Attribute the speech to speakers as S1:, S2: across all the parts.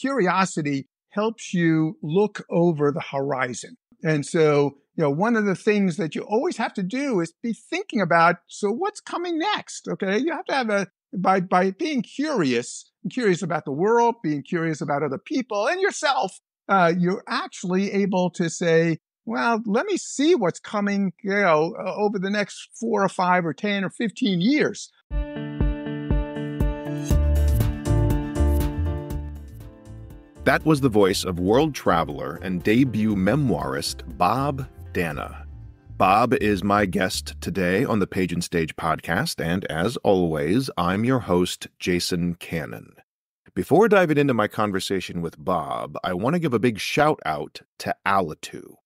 S1: curiosity helps you look over the horizon. And so, you know, one of the things that you always have to do is be thinking about, so what's coming next? Okay. You have to have a, by, by being curious, curious about the world, being curious about other people and yourself, uh, you're actually able to say, well, let me see what's coming, you know, over the next four or five or 10 or 15 years.
S2: That was the voice of world traveler and debut memoirist Bob Danna. Bob is my guest today on the Page and Stage podcast, and as always, I'm your host, Jason Cannon. Before diving into my conversation with Bob, I want to give a big shout out to Alitu.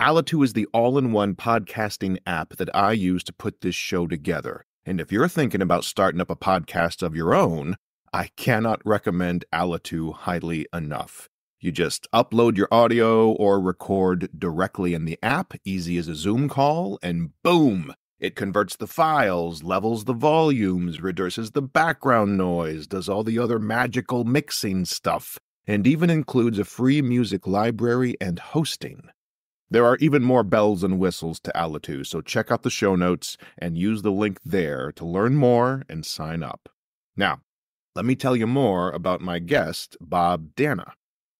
S2: Alitu is the all in one podcasting app that I use to put this show together. And if you're thinking about starting up a podcast of your own, I cannot recommend Alitu highly enough. You just upload your audio or record directly in the app, easy as a Zoom call, and boom! It converts the files, levels the volumes, reduces the background noise, does all the other magical mixing stuff, and even includes a free music library and hosting. There are even more bells and whistles to Alitu, so check out the show notes and use the link there to learn more and sign up. Now, let me tell you more about my guest, Bob Danna.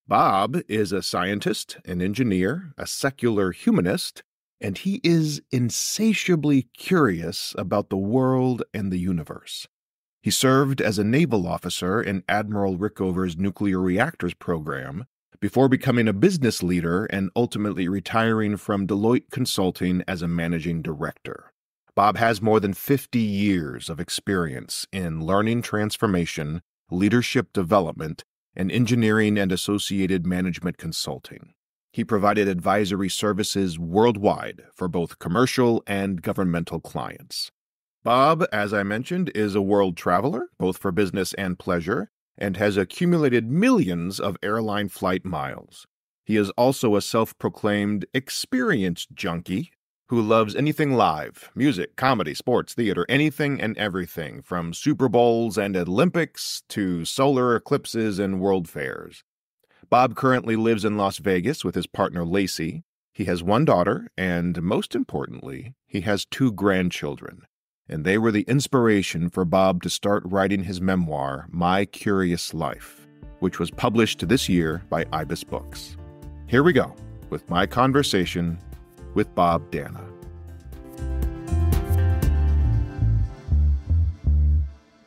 S2: Bob is a scientist, an engineer, a secular humanist, and he is insatiably curious about the world and the universe. He served as a naval officer in Admiral Rickover's nuclear reactors program before becoming a business leader and ultimately retiring from Deloitte Consulting as a managing director. Bob has more than 50 years of experience in learning transformation, leadership development, and engineering and associated management consulting. He provided advisory services worldwide for both commercial and governmental clients. Bob, as I mentioned, is a world traveler, both for business and pleasure, and has accumulated millions of airline flight miles. He is also a self proclaimed experience junkie who loves anything live music, comedy, sports, theater, anything and everything, from Super Bowls and Olympics to solar eclipses and world fairs. Bob currently lives in Las Vegas with his partner Lacey. He has one daughter, and most importantly, he has two grandchildren. And they were the inspiration for Bob to start writing his memoir, My Curious Life, which was published this year by Ibis Books. Here we go with my conversation with Bob Danna.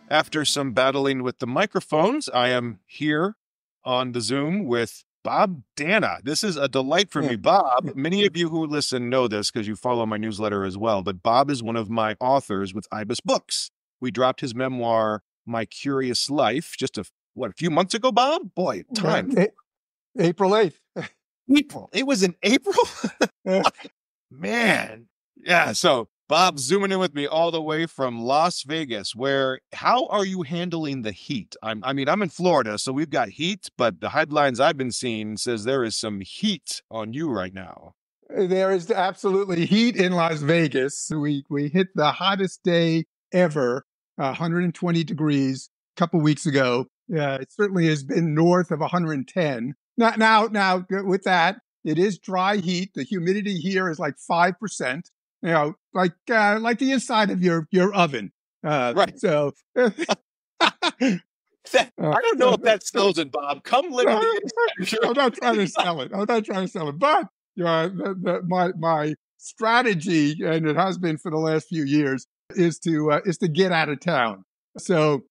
S2: After some battling with the microphones, I am here on the Zoom with Bob Danna. This is a delight for me. Bob, many of you who listen know this because you follow my newsletter as well, but Bob is one of my authors with Ibis Books. We dropped his memoir, My Curious Life, just a what, a few months ago, Bob? Boy, time.
S1: April 8th.
S2: April. It was in April? Yeah. So Bob zooming in with me all the way from Las Vegas, where how are you handling the heat? I'm, I mean, I'm in Florida, so we've got heat, but the headlines I've been seeing says there is some heat on you right now.
S1: There is absolutely heat in Las Vegas. We we hit the hottest day ever, uh, 120 degrees a couple weeks ago. Uh, it certainly has been north of 110. Now, now, now, with that, it is dry heat. The humidity here is like five percent. You know, like uh, like the inside of your your oven.
S2: Uh, right.
S1: So.
S2: That, I don't know if that sells it, Bob. Come live in
S1: the I'm not trying to sell it. I'm not trying to sell it. But you know, the, the, my my strategy, and it has been for the last few years, is to uh, is to get out of town. So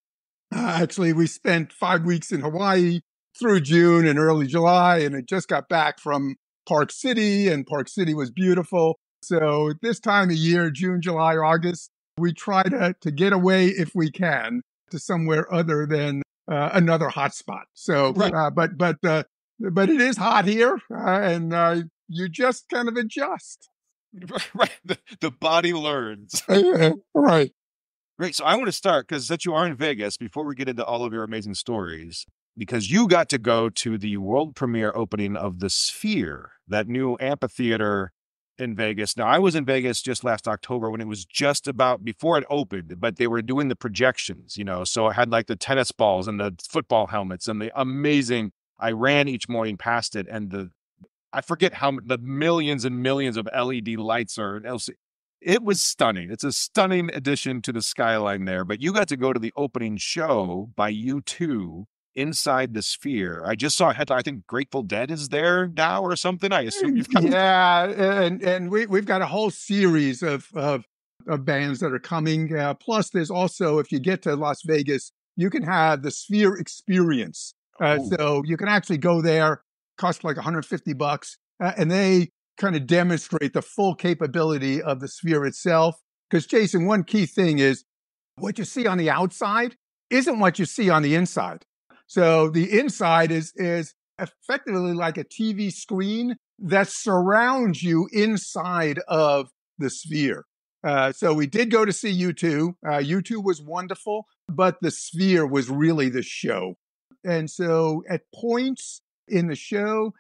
S1: uh, actually, we spent five weeks in Hawaii through June and early July, and I just got back from Park City, and Park City was beautiful. So this time of year, June, July, August, we try to, to get away if we can to somewhere other than uh, another hotspot. So, right. uh, but but uh, but it is hot here, uh, and uh, you just kind of adjust.
S2: Right, the, the body learns.
S1: right.
S2: Great. So I want to start because that you are in Vegas before we get into all of your amazing stories because you got to go to the world premiere opening of the Sphere, that new amphitheater in Vegas. Now, I was in Vegas just last October when it was just about before it opened, but they were doing the projections, you know. So I had like the tennis balls and the football helmets and the amazing.
S3: I ran each morning past it, and the I forget how the millions and millions of LED lights are. It was stunning. It's a stunning addition to the skyline there. But you got to go to the opening show by U2 inside the sphere. I just saw a headline. I think Grateful Dead is there now or something. I assume you've got
S1: yeah, and and we we've got a whole series of of, of bands that are coming. Uh, plus, there's also if you get to Las Vegas, you can have the Sphere experience. Uh, oh. so you can actually go there, cost like 150 bucks, uh, and they kind of demonstrate the full capability of the Sphere itself. Because Jason, one key thing is what you see on the outside isn't what you see on the inside. So the inside is is effectively like a TV screen that surrounds you inside of the sphere. Uh, so we did go to see U2. Uh, U2 was wonderful, but the sphere was really the show. And so at points in the show,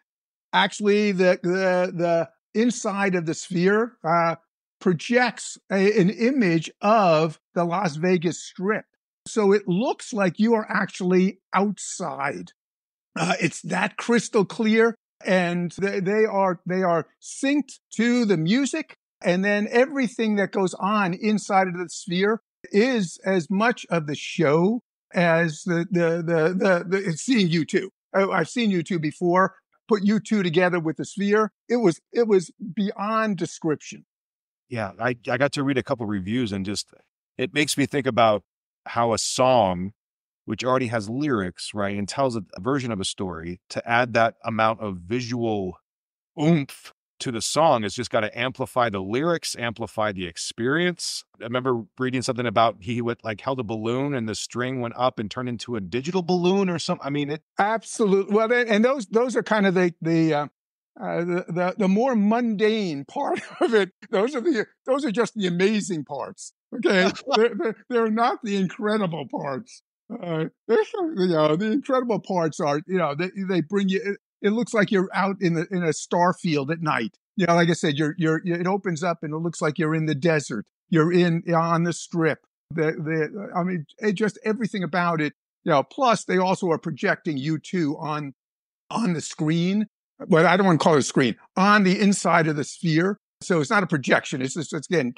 S1: actually the the the inside of the sphere uh, projects a, an image of the Las Vegas Strip. So it looks like you are actually outside. Uh, it's that crystal clear and they, they are they are synced to the music and then everything that goes on inside of the sphere is as much of the show as the the the the, the seeing U2. i've seen U2 before put U2 together with the sphere it was it was beyond description
S3: yeah i i got to read a couple reviews and just it makes me think about how a song which already has lyrics, right, and tells a, a, version of a story, to add that amount of visual oomph to the song is just got to amplify the lyrics, amplify the experience. I remember reading something about he would like held a balloon and the string went up and turned into a digital balloon or something. I mean, it
S1: absolutely. Well, and those those are kind of the the uh, uh, the, the the more mundane part of it. Those are the those are just the amazing parts. Okay, they're, they're, they're, not the incredible parts. Uh, you know, the incredible parts are you know they they bring you. It, it looks like you're out in the in a star field at night. You know, like I said, you're you're it opens up and it looks like you're in the desert. You're in on the strip. The the I mean, it just everything about it. You know, plus they also are projecting U2 on on the screen well, I don't want to call it a screen, on the inside of the sphere. So it's not a projection. It's just, it's again,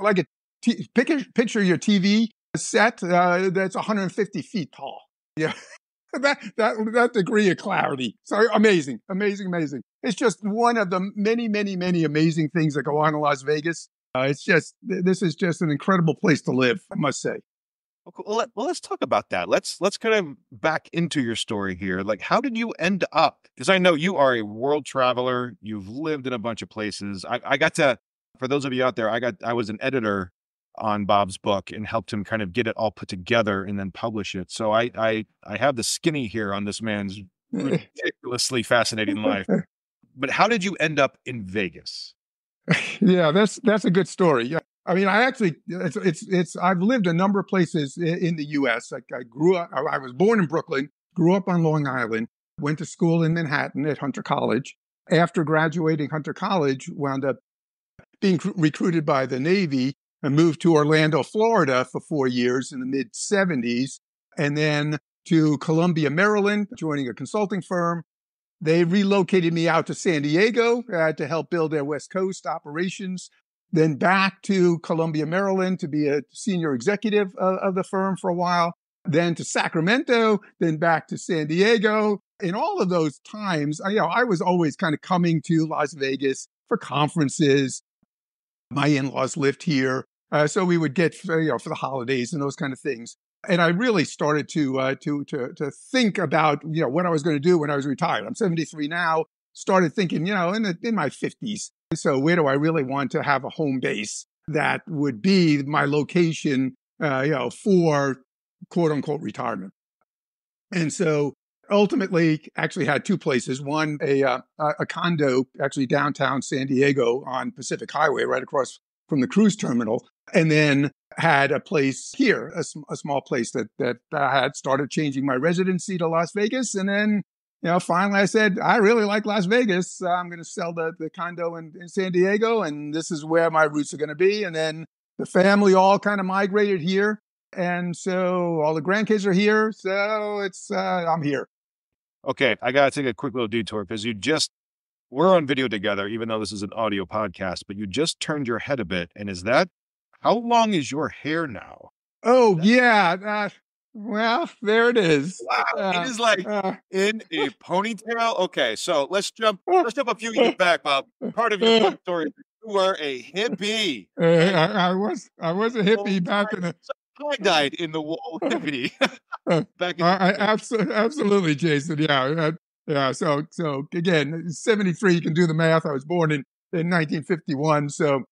S1: like a t- picture, picture your TV set uh, that's 150 feet tall. Yeah. that, that, that degree of clarity. So amazing, amazing, amazing. It's just one of the many, many, many amazing things that go on in Las Vegas. Uh, it's just, this is just an incredible place to live, I must say.
S3: Well, let, well, let's talk about that. Let's let's kind of back into your story here. Like, how did you end up? Because I know you are a world traveler. You've lived in a bunch of places. I, I got to, for those of you out there, I got I was an editor on Bob's book and helped him kind of get it all put together and then publish it. So I I I have the skinny here on this man's ridiculously fascinating life. But how did you end up in Vegas?
S1: Yeah, that's that's a good story. Yeah. I mean, I actually, it's, it's, it's, I've lived a number of places in, the U.S. Like I grew up, I was born in Brooklyn, grew up on Long Island, went to school in Manhattan at Hunter College. After graduating Hunter College, wound up being recruited by the Navy and moved to Orlando, Florida for four years in the mid 70s, and then to Columbia, Maryland, joining a consulting firm. They relocated me out to San Diego to help build their West Coast operations then back to Columbia, Maryland to be a senior executive of, of the firm for a while, then to Sacramento, then back to San Diego. In all of those times, you know, I was always kind of coming to Las Vegas for conferences. My in-laws lived here. Uh, so we would get, you know, for the holidays and those kind of things. And I really started to, uh, to, to, to think about, you know, what I was going to do when I was retired. I'm 73 now. Started thinking, you know, in the, in my 50s, so where do I really want to have a home base that would be my location, uh, you know, for quote unquote retirement? And so ultimately actually had two places one a uh, a condo actually downtown san diego on pacific highway right across from the cruise terminal and then had a place here a, a small place that that i had started changing my residency to las vegas and then you know, finally I said, I really like Las Vegas. I'm going to sell the, the condo in, in San Diego, and this is where my roots are going to be. And then the family all kind of migrated here. And so all the grandkids are here. So it's, uh, I'm here.
S3: Okay, I gotta take a quick little detour because you just we're on video together, even though this is an audio podcast, but you just turned your head a bit. And is that how long is your hair now?
S1: Oh yeah. Uh, well, there it is.
S3: Wow,
S1: Uh,
S3: it is like
S1: uh,
S3: in a ponytail. Okay, so let's jump. Let's jump a few years back, Bob. Part of your story, you were a hippie.
S1: uh, I, I was I was a hippie back in the
S3: I died in the wool hippie.
S1: Uh,
S3: back in
S1: I, I absolutely, absolutely, Jason. Yeah, uh, yeah. So, so again, seventy three. You can do the math. I was born in in nineteen fifty one. So,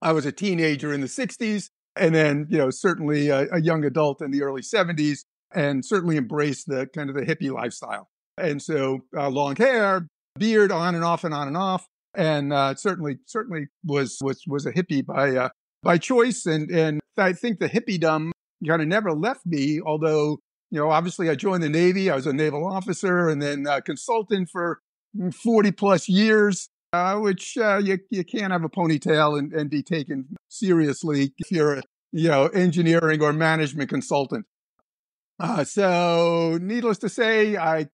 S1: I was a teenager in the '60s, and then you know certainly a, a young adult in the early '70s, and certainly embraced the kind of the hippie lifestyle. And so, uh, long hair, beard, on and off and on and off, and uh, certainly, certainly was was was a hippie by uh, by choice. And and I think the hippiedom kind of never left me, although you know, obviously I joined the Navy. I was a naval officer and then uh, consultant for 40 plus years, uh, which uh, you, you can't have a ponytail and, and be taken seriously if you're a, you know, engineering or management consultant. Uh, so needless to say, I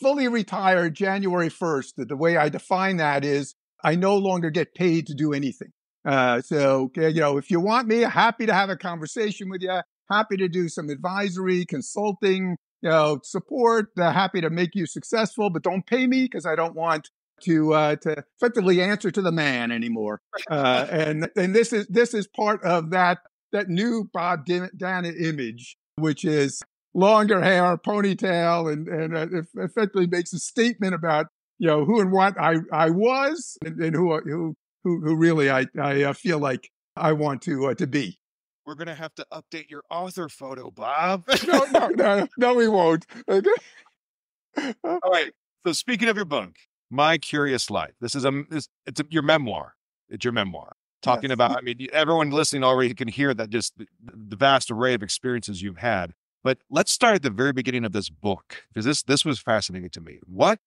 S1: fully retired January 1st. The way I define that is I no longer get paid to do anything. Uh, so, you know, if you want me, happy to have a conversation with you happy to do some advisory, consulting, you know, support. Uh, happy to make you successful, but don't pay me because I don't want to uh, to effectively answer to the man anymore. Uh, and and this is this is part of that that new Bob Danna image, which is longer hair, ponytail, and and uh, effectively makes a statement about you know who and what I I was and, and who who who really I I uh, feel like I want to uh, to be
S3: we're gonna have to update your author photo, Bob.
S1: no, no, no, no, we won't.
S3: All right. So speaking of your book, My Curious Life, this is a this, it's a, your memoir. It's your memoir. Talking
S1: Yes.
S3: about, I mean, everyone listening already can hear that just the, the vast array of experiences you've had. But let's start at the very beginning of this book because this this was fascinating to me. What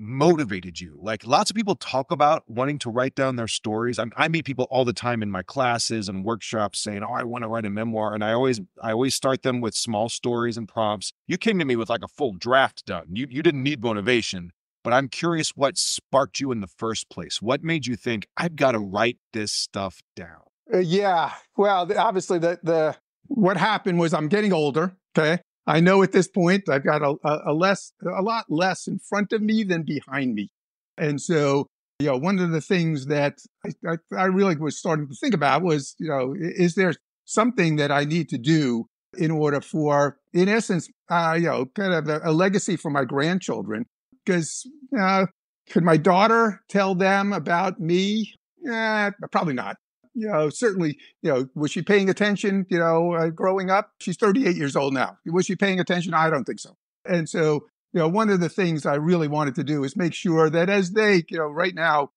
S3: motivated you? Like lots of people talk about wanting to write down their stories. I, I meet people all the time in my classes and workshops saying, "Oh, I want to write a memoir," and I always I always start them with small stories and prompts. You came to me with like a full draft done. You you didn't need motivation, but I'm curious what sparked you in the first place. What made you think I've got to write this stuff down?
S1: Uh, yeah. Well, obviously, the the what happened was I'm getting older. Okay, I know at this point I've got a, a, less a lot less in front of me than behind me, and so you know one of the things that I, I, I really was starting to think about was you know is there something that I need to do in order for, in essence, uh, you know, kind of a, a legacy for my grandchildren? Because uh, could my daughter tell them about me? Probably not you know, certainly, you know, was she paying attention, you know, uh, growing up? She's 38 years old now. Was she paying attention? I don't think so. And so, you know, one of the things I really wanted to do is make sure that as they, you know, right now,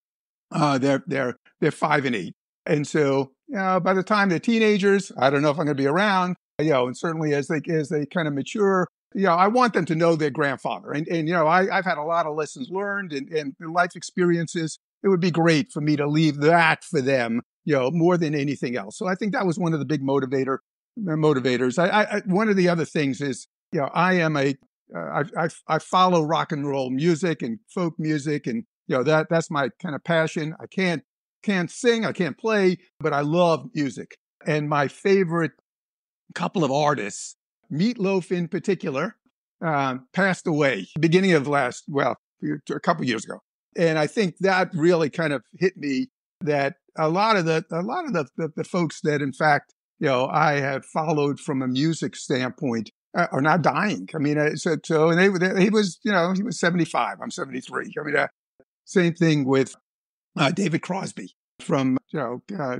S1: uh, they're, they're, they're five and eight. And so, you know, by the time they're teenagers, I don't know if I'm going to be around, you know, and certainly as they, as they kind of mature, you know, I want them to know their grandfather. And, and, you know, I, I've had a lot of lessons learned and, and life experiences. It would be great for me to leave that for them you know, more than anything else. So I think that was one of the big motivator motivators. I, I one of the other things is, you know, I am a uh, I, I I follow rock and roll music and folk music, and you know that that's my kind of passion. I can't can't sing, I can't play, but I love music. And my favorite couple of artists, Meatloaf in particular, uh, passed away beginning of last well a couple years ago, and I think that really kind of hit me that a lot of the a lot of the, the, the folks that in fact you know I have followed from a music standpoint uh, are now dying. I mean, uh, so so and they, they he was you know he was seventy five. I'm seventy three. I mean, uh, same thing with uh, David Crosby from you know uh,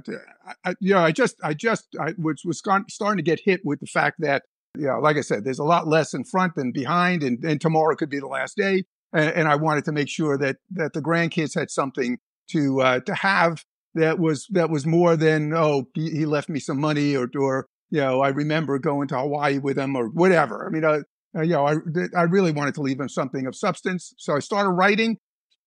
S1: I, you know I just I just I was was starting to get hit with the fact that you know like I said there's a lot less in front than behind and, and tomorrow could be the last day and, and I wanted to make sure that that the grandkids had something to uh, to have that was that was more than oh he, left me some money or or you know I remember going to Hawaii with him or whatever. I mean, uh, you know, I I really wanted to leave him something of substance, so I started writing.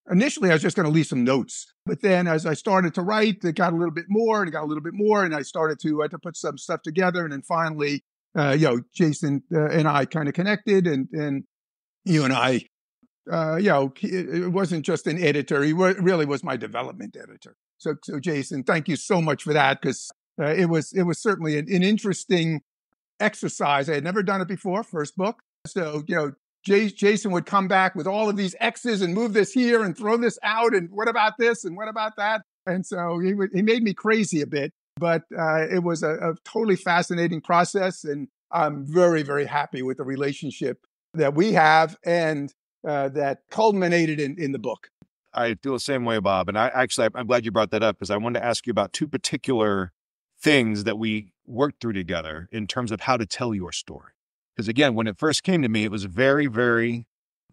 S1: Initially, I was just going to leave some notes, but then as I started to write, it got a little bit more and it got a little bit more, and I started to to put some stuff together, and then finally, uh, you know, Jason uh, and I kind of connected, and and you and I uh, you know, it wasn't just an editor; he really was my development editor. So, so Jason, thank you so much for that because uh, it was it was certainly an, an, interesting exercise. I had never done it before, first book. So, you know, Jason would come back with all of these X's and move this here and throw this out, and what about this and what about that? And so he he made me crazy a bit, but uh, it was a, a totally fascinating process, and I'm very very happy with the relationship that we have and uh, that culminated in, in the book.
S3: I feel the same way, Bob. And I actually, I'm glad you brought that up because I wanted to ask you about two particular things that we worked through together in terms of how to tell your story. Because again, when it first came to me, it was very, very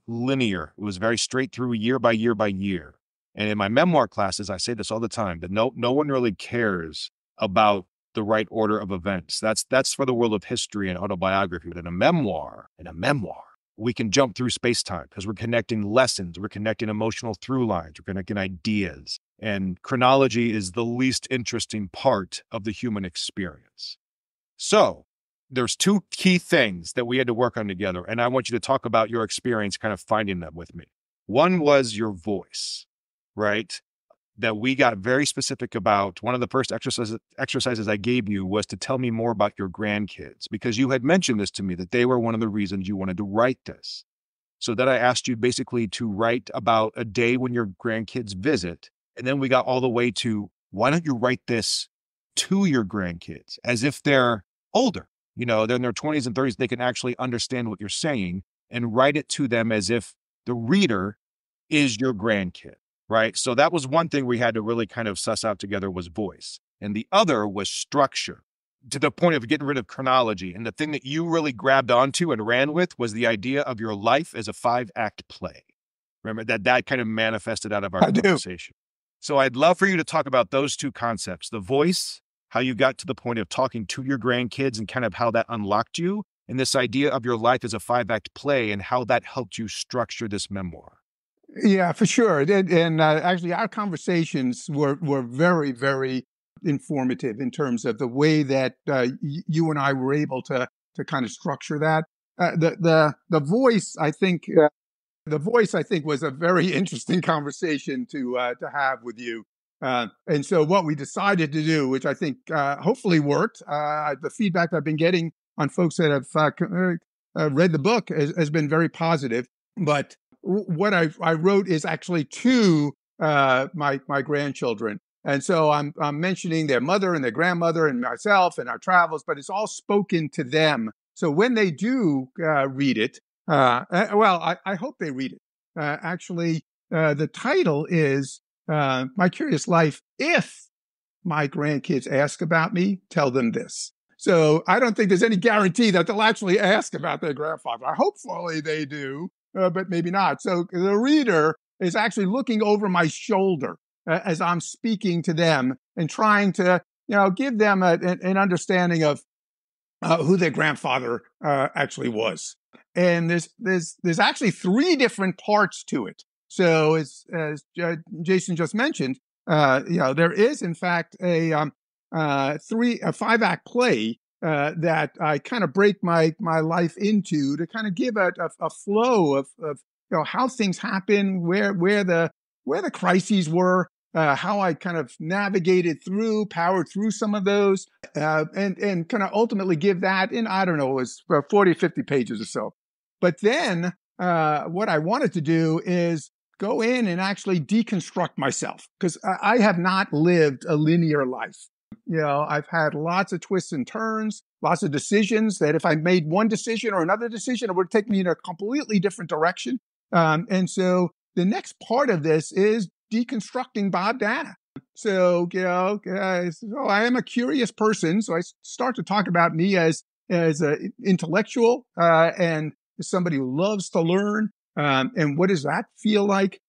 S3: linear. It was very straight through year by year by year. And in my memoir classes, I say this all the time that no, no one really cares about the right order of events. That's that's for the world of history and autobiography. But in a memoir, in a memoir, we can jump through space time because we're connecting lessons, we're connecting emotional through lines, we're connecting ideas. And chronology is the least interesting part of the human experience. So, there's two key things that we had to work on together. And I want you to talk about your experience kind of finding them with me. One was your voice, right? That we got very specific about. One of the first exercises, exercises I gave you was to tell me more about your grandkids because you had mentioned this to me that they were one of the reasons you wanted to write this. So that I asked you basically to write about a day when your grandkids visit. And then we got all the way to why don't you write this to your grandkids as if they're older? You know, they're in their 20s and 30s, they can actually understand what you're saying and write it to them as if the reader is your grandkid right? So that was one thing we had to really kind of suss out together was voice. And the other was structure to the point of getting rid of chronology. And the thing that you really grabbed onto and ran with was the idea of your life as a five act play. Remember that that kind of manifested out of our
S1: I
S3: conversation. Do. So I'd love for you to talk about those two concepts the voice, how you got to the point of talking to your grandkids and kind of how that unlocked you, and this idea of your life as a five act play and how that helped you structure this memoir.
S1: Yeah, for sure. And, and uh, actually, our conversations were were very, very informative in terms of the way that uh, you and I were able to to kind of structure that. Uh, the the the voice, I think, uh, the voice, I think, was a very interesting conversation to uh, to have with you. Uh, and so, what we decided to do, which I think hopefully worked, the feedback I've been getting on folks that have read the book has, has been very positive. But what I, I wrote is actually to uh, my my grandchildren, and so I'm I'm mentioning their mother and their grandmother and myself and our travels, but it's all spoken to them. So when they do uh, read it, uh, uh well, I, I, hope they read it. Uh, actually, uh, the title is "My Curious Life." If my grandkids ask about me, tell them this. So I don't think there's any guarantee that they'll actually ask about their grandfather. Hopefully they do, uh, but maybe not. So the reader is actually looking over my shoulder uh, as I'm speaking to them and trying to, you know, give them a, an understanding of uh, who their grandfather uh, actually was. And there's there's there's actually three different parts to it. So as as Jason just mentioned, uh, you know, there is in fact a um, uh, three a five act play uh, that I kind of break my my life into to kind of give a, a, a flow of, of you know how things happen, where where the where the crises were, uh, how I kind of navigated through, powered through some of those, uh, and and kind of ultimately give that in I don't know it was 40, 50 pages or so. But then uh, what I wanted to do is go in and actually deconstruct myself because I have not lived a linear life. You know, I've had lots of twists and turns, lots of decisions that if I made one decision or another decision, it would take me in a completely different direction. Um, and so the next part of this is deconstructing Bob Danna. So, you know, uh, so I am a curious person. So I start to talk about me as, as an intellectual uh, and somebody who loves to learn. Um, and what does that feel like?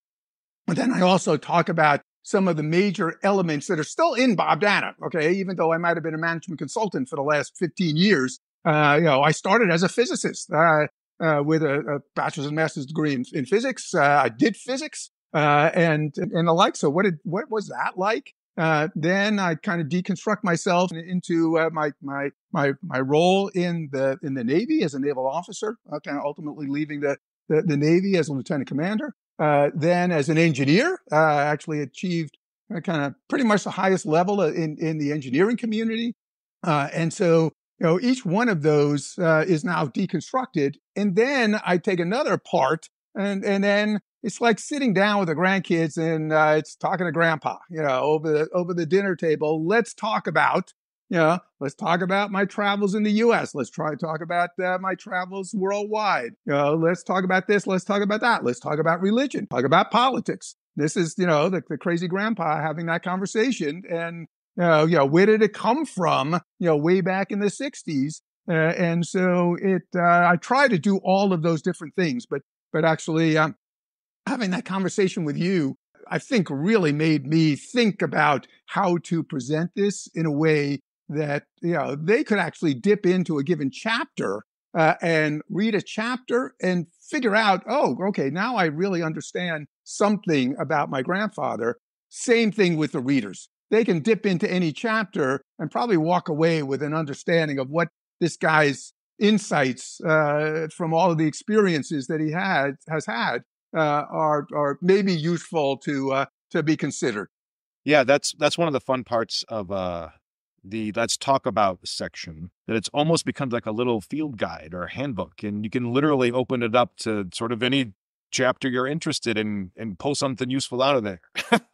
S1: And then I also talk about some of the major elements that are still in Bob Danna. Okay. Even though I might have been a management consultant for the last 15 years, uh, you know, I started as a physicist, uh, uh, with a, a, bachelor's and master's degree in, in physics. Uh, I did physics, uh, and, and the like. So what did, what was that like? Uh, then I kind of deconstruct myself into my my my my role in the in the Navy as a naval officer, kind of ultimately leaving the the, the Navy as a lieutenant commander. Uh, then as an engineer, uh, actually achieved kind of pretty much the highest level in, in the engineering community. Uh, and so, you know, each one of those uh, is now deconstructed. And then I take another part and, and then it's like sitting down with the grandkids and uh, it's talking to grandpa, you know, over the, over the dinner table. Let's talk about you know, let's talk about my travels in the U.S. Let's try to talk about uh, my travels worldwide. You know, let's talk about this. Let's talk about that. Let's talk about religion. Talk about politics. This is, you know, the, the crazy grandpa having that conversation. And, uh, you know, where did it come from? You know, way back in the '60s. Uh, and so it, uh, I try to do all of those different things, but, but actually, um, having that conversation with you, I think really made me think about how to present this in a way that you know they could actually dip into a given chapter uh, and read a chapter and figure out oh okay now i really understand something about my grandfather. Same thing with the readers. They can dip into any chapter and probably walk away with an understanding of what this guy's insights uh, from all of the experiences that he had has had uh, are are maybe useful to uh, to be considered.
S3: Yeah that's that's one of the fun parts of uh the let's talk about section that it's almost becomes like a little field guide or handbook and you can literally open it up to sort of any chapter you're interested in and pull something useful out of there.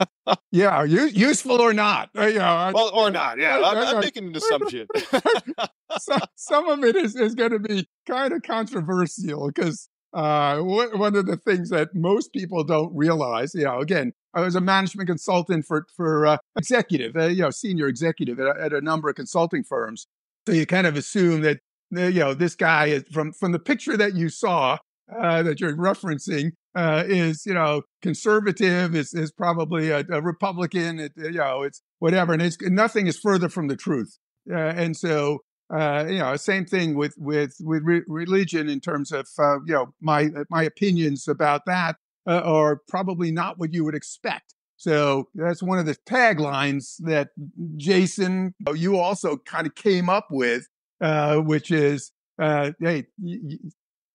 S1: Yeah useful or not? Uh, you know,
S3: well or not yeah I'm, I'm making an assumption.
S1: Some, some of it is, is going to be kind of controversial because uh, one of the things that most people don't realize, you know, again, I was a management consultant for for uh, executive, uh, you know, senior executive at a, at a, number of consulting firms. So you kind of assume that uh, you know this guy is from from the picture that you saw uh, that you're referencing uh, is you know conservative, is is probably a, a Republican, it, you know, it's whatever, and it's nothing is further from the truth. and so uh, you know, same thing with with with re- religion in terms of uh, you know my my opinions about that uh, are probably not what you would expect. So that's one of the taglines that Jason, you also kind of came up with, uh, which is, uh, "Hey, y- y-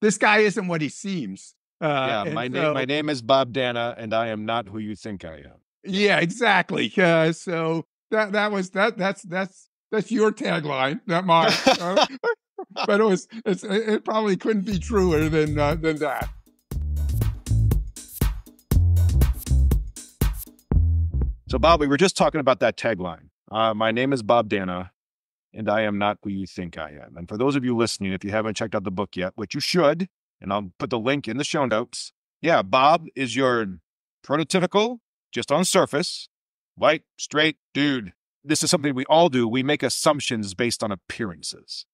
S1: this guy isn't what he seems."
S3: Uh, yeah, my so, name my name is Bob Danna, and I am not who you think I am.
S1: Yeah, exactly. so that that was that that's that's that's your tagline, not mine. uh, but it was it probably couldn't be truer than uh, than that.
S3: So, Bob, we were just talking about that tagline. Uh, my name is Bob Danna, and I am not who you think I am. And for those of you listening, if you haven't checked out the book yet, which you should, and I'll put the link in the show notes. Yeah, Bob is your prototypical, just on surface, white, straight dude this is something we all do. We make assumptions based on appearances,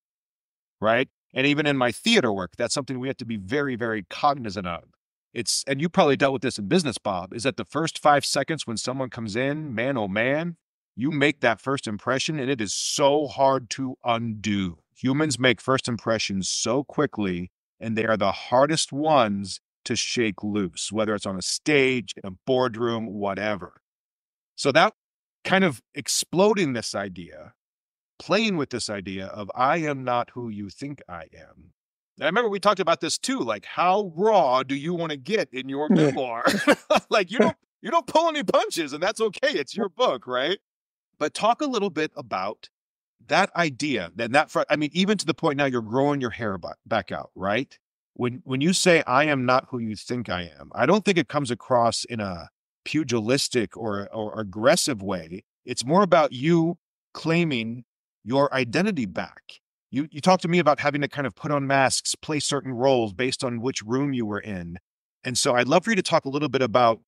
S3: right? And even in my theater work, that's something we have to be very, very cognizant of. It's, and you probably dealt with this in business, Bob, is that the first five seconds when someone comes in, man, oh man, you make that first impression and it is so hard to undo. Humans make first impressions so quickly, and they are the hardest ones to shake loose, whether it's on a stage, in a boardroom, whatever. So that kind of exploding this idea, playing with this idea of I am not who you think I am. And I remember we talked about this too, like how raw do you want to get in your memoir? like you don't you don't pull any punches and that's okay. It's your book, right? But talk a little bit about that idea that that I mean even to the point now you're growing your hair back out, right? When when you say I am not who you think I am, I don't think it comes across in a pugilistic or, or aggressive way. It's more about you claiming your identity back. You, you talked to me about having to kind of put on masks, play certain roles based on which room you were in. And so I'd love for you to talk a little bit about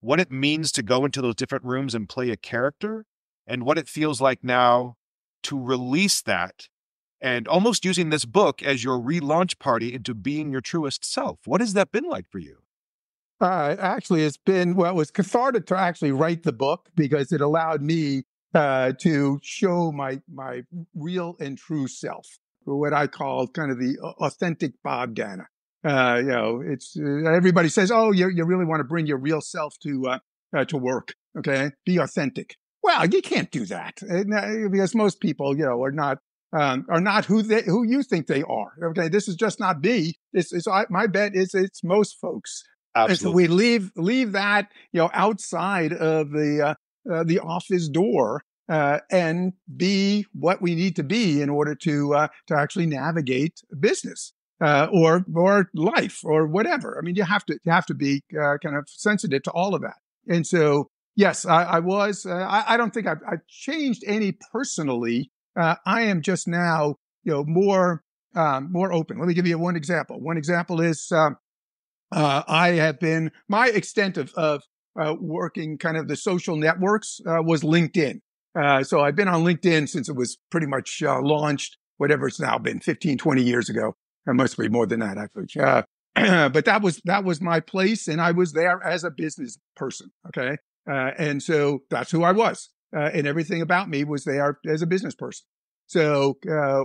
S3: what it means to go into those different rooms and play a character and what it feels like now to release that and almost using this book as your relaunch party into being your truest self. What has that been like for you?
S1: Uh, actually, it's been well, it was cathartic to actually write the book because it allowed me uh, to show my my real and true self, what I call kind of the authentic Bob Danna. Uh, you know, it's uh, everybody says, "Oh, you you really want to bring your real self to uh, uh, to work." Okay, be authentic. Well, you can't do that because most people, you know, are not um, are not who they who you think they are. Okay, this is just not me. This is I, my bet is it's most folks.
S3: Absolutely.
S1: So we leave leave that you know outside of the uh, uh, the office door uh, and be what we need to be in order to uh, to actually navigate business uh, or or life or whatever. I mean, you have to you have to be uh, kind of sensitive to all of that. And so, yes, I, I was. I, I, don't think I've, I've, changed any personally. I am just now, you know, more um, more open. Let me give you one example. One example is um, uh, I have been my extent of, of uh, working kind of the social networks uh, was LinkedIn. Uh, so I've been on LinkedIn since it was pretty much uh, launched, whatever it's now been 15, 20 years ago. It must be more than that, actually. Uh, but that was that was my place, and I was there as a business person. Okay, and so that's who I was, and everything about me was there as a business person. So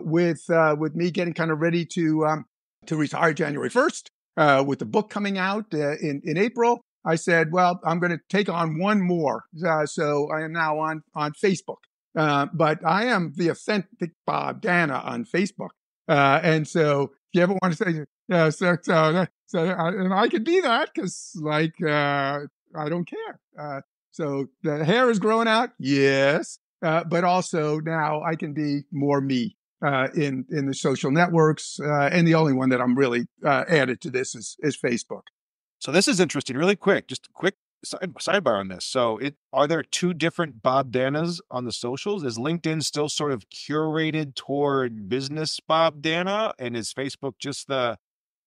S1: with with me getting kind of ready to um, to retire January first, uh, with the book coming out uh, in, in April, I said, well, I'm going to take on one more. Uh, so I am now on, on Facebook. Uh, but I am the authentic Bob Danna on Facebook. Uh, and so if you ever want to say, yeah, so, so, so and I could be that because like, uh, I don't care. so the hair is growing out. Yes. but also now I can be more me uh, in in the social networks, uh, and the only one that I'm really uh, added to this is is Facebook.
S3: So this is interesting. Really quick, just a quick side, sidebar on this. So, it are there two different Bob Dannas on the socials? Is LinkedIn still sort of curated toward business Bob Danna, and is Facebook just the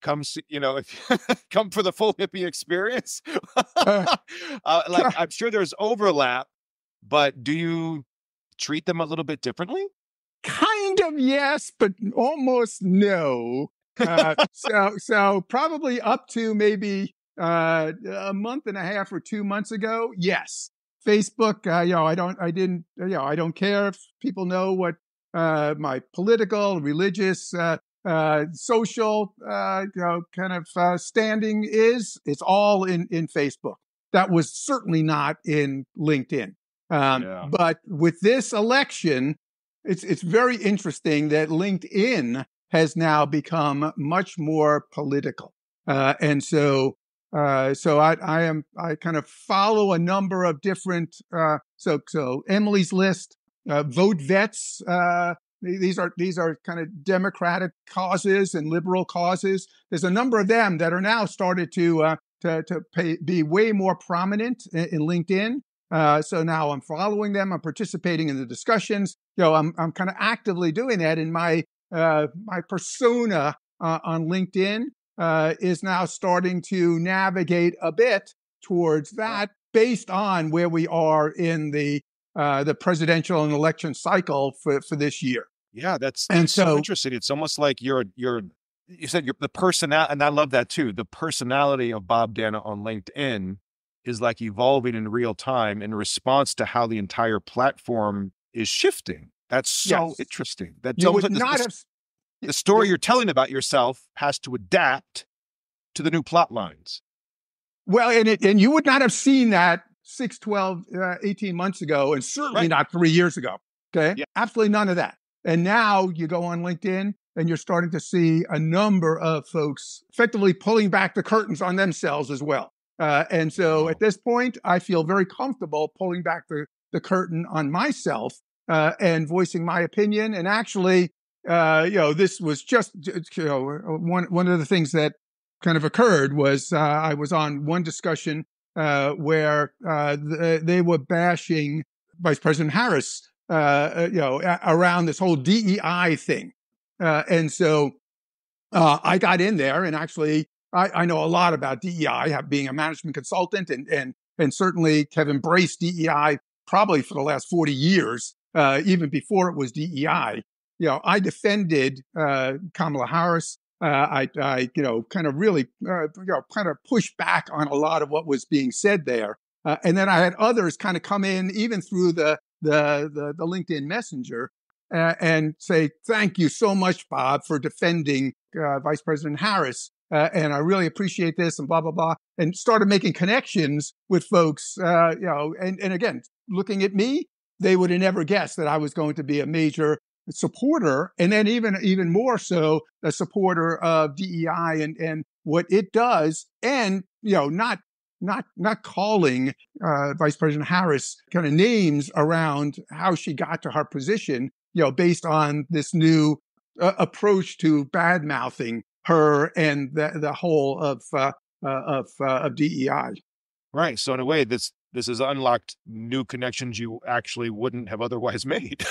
S3: come see, you know come for the full hippie experience? uh, like I'm sure there's overlap, but do you treat them a little bit differently?
S1: Kind of yes, but almost no. Uh, so so probably up to maybe uh, a month and a half or two months ago, yes. Facebook, uh, you know, I don't, I didn't, you know, I don't care if people know what uh, my political, religious, uh, uh, social, uh, you know, kind of uh, standing is. It's all in in Facebook. That was certainly not in LinkedIn. Um, yeah. But with this election, it's it's very interesting that LinkedIn has now become much more political, uh, and so uh, so I, I am I kind of follow a number of different uh, so so Emily's list, uh, vote vets. Uh, these are these are kind of democratic causes and liberal causes. There's a number of them that are now started to uh, to to pay, be way more prominent in, in LinkedIn. Uh, so now I'm following them. I'm participating in the discussions. You know, I'm I'm kind of actively doing that. and my uh, my persona uh, on LinkedIn uh, is now starting to navigate a bit towards that, based on where we are in the uh, the presidential and election cycle for for this year.
S3: Yeah, that's and so, so interesting. It's almost like you're you're you said you're the personality, and I love that too. The personality of Bob Danna on LinkedIn is like evolving in real time in response to how the entire platform is shifting. That's so yes. interesting. That
S1: you would not
S3: the,
S1: have,
S3: the story you're telling about yourself has to adapt to the new plot lines.
S1: Well, and it, and you would not have seen that 6, 12, uh, 18 months ago, and certainly right. not three years ago. Okay. Yeah. Absolutely none of that. And now you go on LinkedIn and you're starting to see a number of folks effectively pulling back the curtains on themselves as well. Uh, and so at this point, I feel very comfortable pulling back the, the curtain on myself uh, and voicing my opinion. And actually, uh, you know, this was just, you know, one, one of the things that kind of occurred was uh, I was on one discussion uh, where uh, they were bashing Vice President Harris, you know, around this whole DEI thing. and so I got in there and actually I, I know a lot about DEI, being a management consultant, and and and certainly have embraced DEI probably for the last forty years, uh, even before it was DEI. You know, I defended uh, Kamala Harris. Uh, I, I, you know, kind of really, uh, you know, kind of pushed back on a lot of what was being said there. Uh, and then I had others kind of come in, even through the the the, the LinkedIn Messenger, uh, and say, "Thank you so much, Bob, for defending Vice President Harris." Uh, and I really appreciate this and blah blah blah, and started making connections with folks. Uh, you know, and and again, looking at me, they would have never guessed that I was going to be a major supporter, and then even even more so a supporter of DEI and and what it does, and you know not not not calling uh, Vice President Harris kind of names around how she got to her position, you know, based on this new uh, approach to bad mouthing her and the the whole of uh, uh of uh, of DEI.
S3: Right. So in a way, this this has unlocked new connections you actually wouldn't have otherwise made.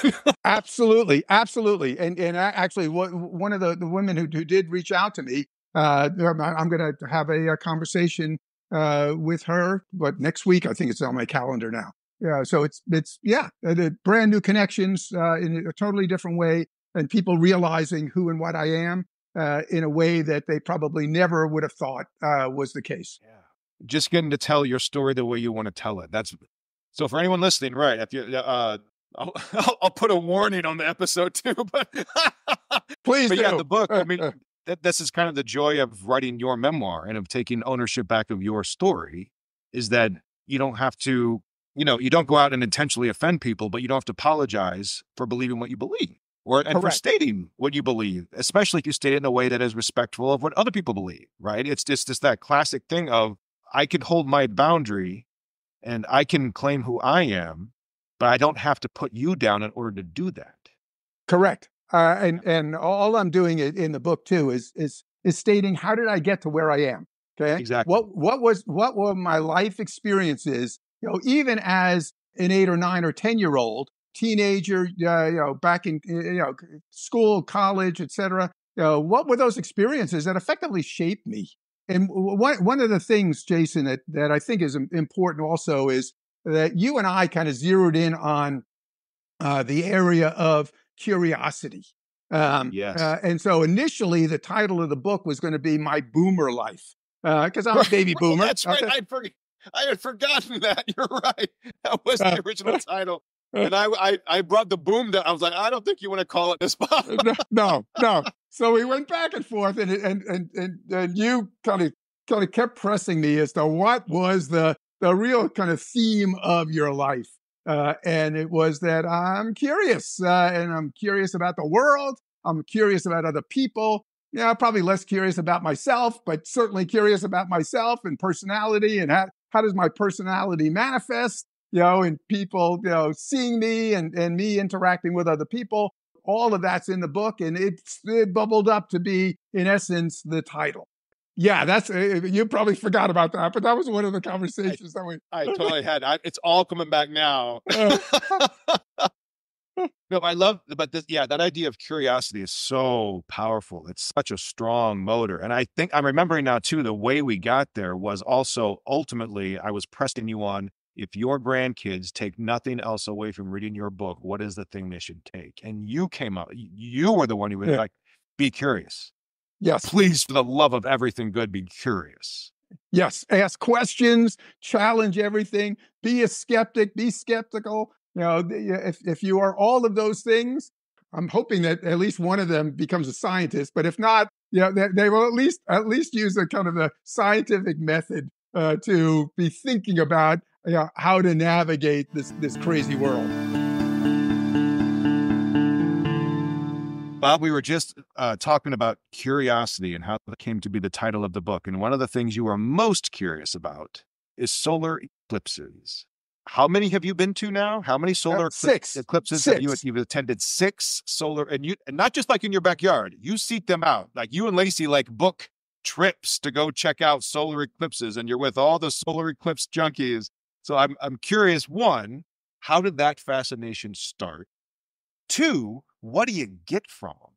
S1: absolutely, absolutely. And and actually, one of the, the women who, who did reach out to me, uh, I'm going to have a, a conversation uh, with her, but next week I think it's on my calendar now. Yeah, so it's it's yeah, the brand new connections uh, in a totally different way, and people realizing who and what I am uh, in a way that they probably never would have thought uh, was the case.
S3: Yeah just getting to tell your story the way you want to tell it. That's so for anyone listening, right? If you, uh, I'll, I'll put a warning on the episode too, but
S1: please,
S3: but
S1: do.
S3: yeah, the book. I mean, that, this is kind of the joy of writing your memoir and of taking ownership back of your story. Is that you don't have to, you know, you don't go out and intentionally offend people, but you don't have to apologize for believing what you believe or and Correct. for stating what you believe, especially if you state it in a way that is respectful of what other people believe. Right? It's just just that classic thing of I can hold my boundary and I can claim who I am, but I don't have to put you down in order to do that.
S1: Correct. Uh, and and all I'm doing in the book too is is is stating how did I get to where I am? Okay.
S3: Exactly.
S1: What what was what were my life experiences? You know, even as an eight or nine or ten year old teenager, uh, you know, back in you know school, college, etc. You know, what were those experiences that effectively shaped me? And one one of the things, Jason, that that I think is important also is that you and I kind of zeroed in on uh, the area of curiosity.
S3: Um, yes. Uh,
S1: and so initially, the title of the book was going to be "My Boomer Life" because uh, I'm a baby boomer.
S3: That's right. I. I had forgotten that. You're right. That was the uh, original title. And I, I, I brought the boom down. I was like, I don't think you want to call it this, spot.
S1: no, no, no. So we went back and forth, and and and and, and you kind of kind of kept pressing me as to what was the the real kind of theme of your life. Uh, and it was that I'm curious, uh, and I'm curious about the world. I'm curious about other people. Yeah, probably less curious about myself, but certainly curious about myself and personality and how, how does my personality manifest, you know, and people, you know, seeing me and, and me interacting with other people all of that's in the book, and it's it bubbled up to be, in essence, the title. Yeah, that's uh, you probably forgot about that, but that was one of the conversations
S3: I,
S1: that we.
S3: I totally had. I, it's all coming back now. no, I love, but this, yeah, that idea of curiosity is so powerful. It's such a strong motor, and I think I'm remembering now too. The way we got there was also ultimately I was pressing you on if your grandkids take nothing else away from reading your book, what is the thing they should take? And you came up, you were the one who was yeah. like, be curious.
S1: Yes.
S3: Please, for the love of everything good, be curious.
S1: Yes. Ask questions, challenge everything, be a skeptic, be skeptical. You know, if, if you are all of those things, I'm hoping that at least one of them becomes a scientist. But if not, you know, they, they will at least at least use a kind of a scientific method uh, to be thinking about you know, how to navigate this this crazy world.
S3: Bob, we were just uh, talking about curiosity and how it came to be the title of the book. And one of the things you are most curious about is solar eclipses. How many have you been to now? How many solar uh,
S1: six.
S3: eclipses
S1: six.
S3: have you you've attended? Six solar, and you and not just like in your backyard. You seek them out. Like you and Lacey like book trips to go check out solar eclipses, and you're with all the solar eclipse junkies so I'm I'm curious. One, how did that fascination start? Two, what do you get from them?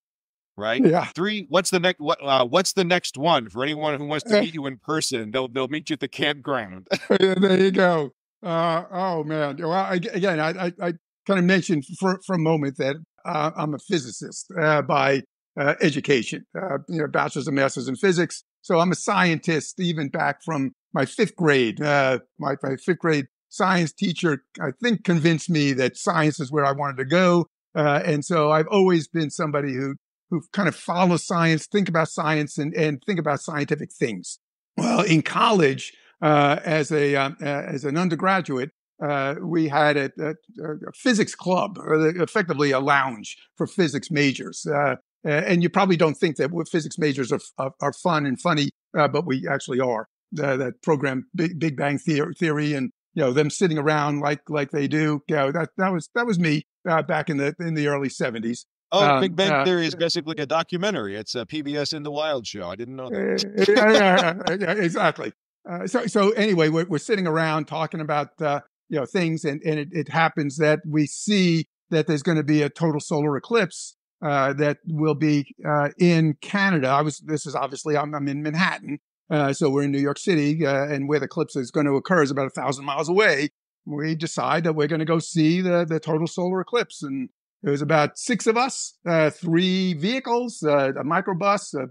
S3: Right.
S1: Yeah.
S3: Three. What's the next? What? Uh, what's the next one for anyone who wants to meet you in person? They'll they'll meet you at the campground.
S1: yeah, there you go. Uh, oh man. Well, I, again, I, I, I kind of mentioned for for a moment that uh, I'm a physicist uh, by uh, education. Uh, you know, bachelor's and master's in physics. So I'm a scientist even back from my fifth grade. Uh, my, my, fifth grade science teacher, I think, convinced me that science is where I wanted to go. Uh, and so I've always been somebody who who kind of follows science, think about science, and and think about scientific things. Well, in college, uh, as a um, as an undergraduate, uh, we had a, a, a, physics club, effectively a lounge for physics majors. Uh, and you probably don't think that physics majors are, are, are fun and funny, uh, but we actually are. that program, Big, Big Bang Theory, and you know them sitting around like like they do. You know, that that was that was me uh, back in the in the early seventies.
S3: Oh, um, Big Bang uh, Theory is basically a documentary. It's a PBS in the Wild show. I didn't know that.
S1: exactly. Uh, so so anyway, we're, we're sitting around talking about uh, you know things, and and it, it, happens that we see that there's going to be a total solar eclipse uh, that will be uh, in Canada. I was this is obviously I'm, I'm in Manhattan, uh, so we're in New York City, uh, and where the eclipse is going to occur is about a thousand miles away. We decide that we're going to go see the the total solar eclipse, and there was about six of us, uh, three vehicles, uh, a microbus, a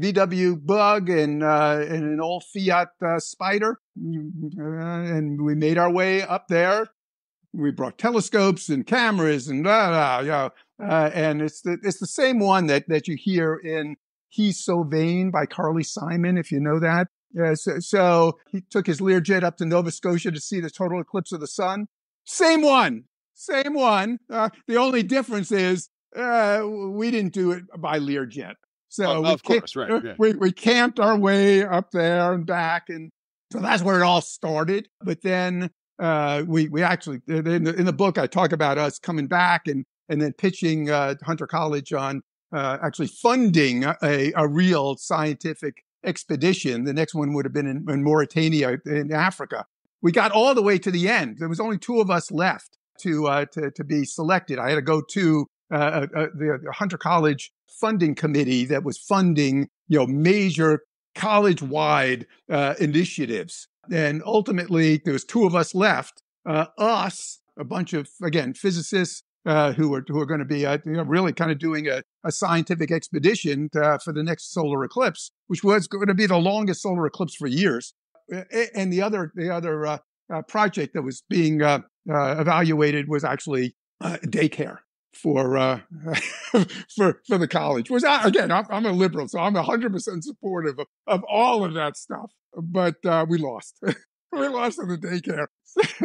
S1: VW Bug, and, uh, and an old Fiat Spider. and we made our way up there. We brought telescopes and cameras and blah, blah, you know, uh, and it's the, it's the same one that, that you hear in He's So Vain by Carly Simon, if you know that. Yeah, so, so he took his Learjet up to Nova Scotia to see the total eclipse of the sun. Same one, same one. Uh, the only difference is uh, we didn't do it by Learjet. So
S3: oh, of course, right. Yeah.
S1: We, we camped our way up there and back. And so that's where it all started. But then uh, we, we actually, in the, in the book, I talk about us coming back and, and then pitching uh, Hunter College on uh, actually funding a, a real scientific expedition. The next one would have been in, in Mauritania in Africa. We got all the way to the end. There was only two of us left to uh, to, to be selected. I had to go to uh, uh, uh the Hunter College funding committee that was funding you know major college wide uh, initiatives, and ultimately there was two of us left. Uh, us, a bunch of again physicists. Who are who are going to be you know, really kind of doing a, a scientific expedition for the next solar eclipse, which was going to be the longest solar eclipse for years. And the other the other project that was being uh, evaluated was actually uh, daycare for uh, for for the college. Was again, I'm, I'm, a liberal, so I'm 100 percent supportive of, of, all of that stuff. But uh, we lost. we lost in the daycare.